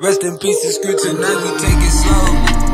Rest in peace, it's good tonight, we take it slow.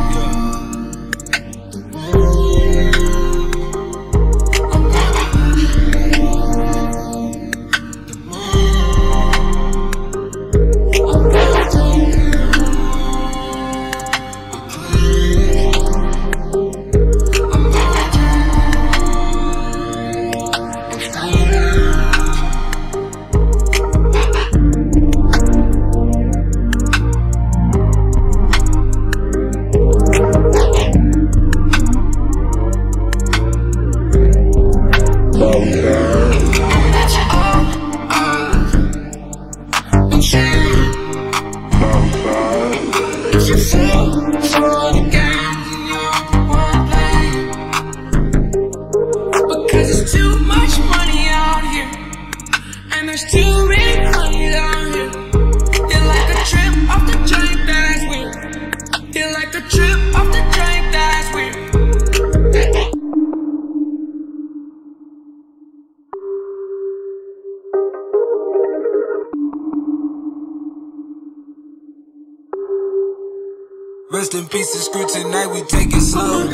And there's too many honeys out here. Like a trip off the joint that's weird. Like a trip off the joint that's weird. Rest in peace, good tonight, we take it slow.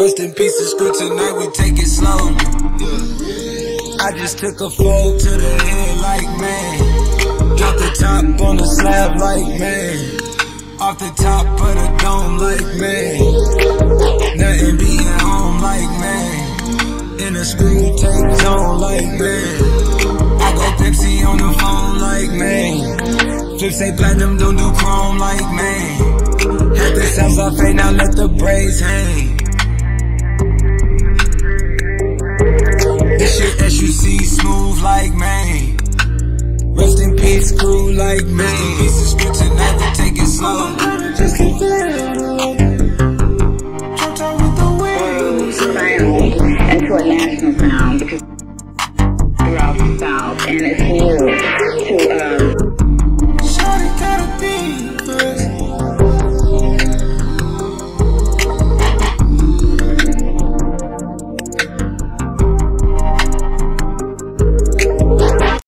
Rest in peace, it's good tonight, we take it slow. I just took a fall to the head like man. Drop the top on the slab like man. Off the top of the dome like man. Nothing being home like man. In a screw tank zone like man. I go Pepsi on the phone like man. Flip say platinum, don't do chrome like man. Had the sounds I fade, now let the braids hang. move like Maine. Rest in peace, crew like Maine. Pieces stretching out to take it slow. Just keep and to a national sound because throughout the South, and it's new to us.